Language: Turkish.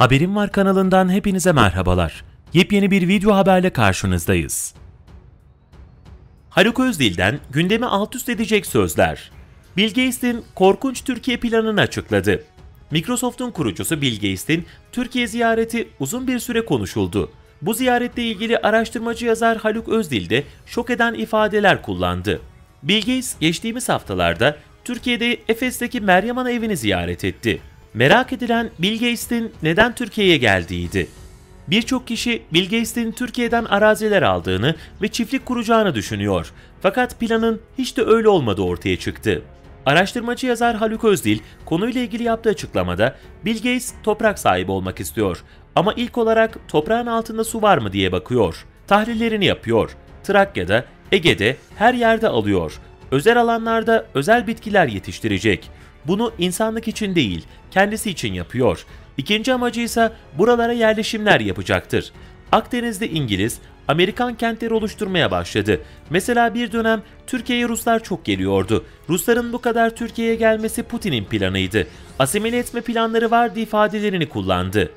Haberim Var kanalından hepinize merhabalar. Yepyeni bir video haberle karşınızdayız. Haluk Özdil'den gündemi alt üst edecek sözler. Bill Gates'in korkunç Türkiye planını açıkladı. Microsoft'un kurucusu Bill Gates'in Türkiye ziyareti uzun bir süre konuşuldu. Bu ziyaretle ilgili araştırmacı yazar Haluk Özdil de şok eden ifadeler kullandı. Bill Gates geçtiğimiz haftalarda Türkiye'de Efes'teki Meryem Ana evini ziyaret etti. Merak edilen Bill Gates'in neden Türkiye'ye geldiğiydi. Birçok kişi Bill Gates'in Türkiye'den araziler aldığını ve çiftlik kuracağını düşünüyor. Fakat planın hiç de öyle olmadığı ortaya çıktı. Araştırmacı yazar Haluk Özdil konuyla ilgili yaptığı açıklamada Bill Gates toprak sahibi olmak istiyor ama ilk olarak toprağın altında su var mı diye bakıyor. Tahlillerini yapıyor. Trakya'da, Ege'de her yerde alıyor. Özel alanlarda özel bitkiler yetiştirecek. Bunu insanlık için değil, kendisi için yapıyor. İkinci amacı ise buralara yerleşimler yapacaktır. Akdeniz'de İngiliz, Amerikan kentleri oluşturmaya başladı. Mesela bir dönem Türkiye'ye Ruslar çok geliyordu. Rusların bu kadar Türkiye'ye gelmesi Putin'in planıydı. Asimile etme planları vardı ifadelerini kullandı.